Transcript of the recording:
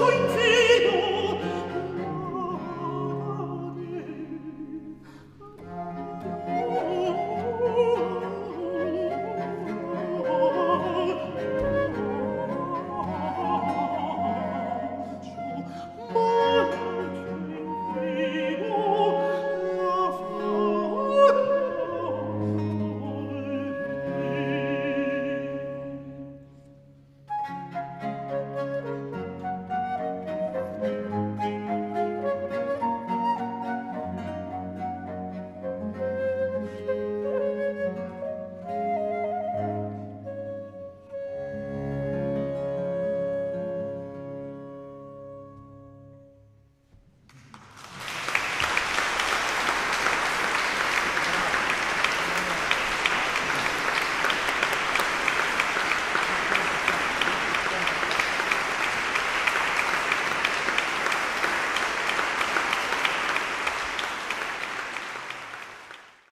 sui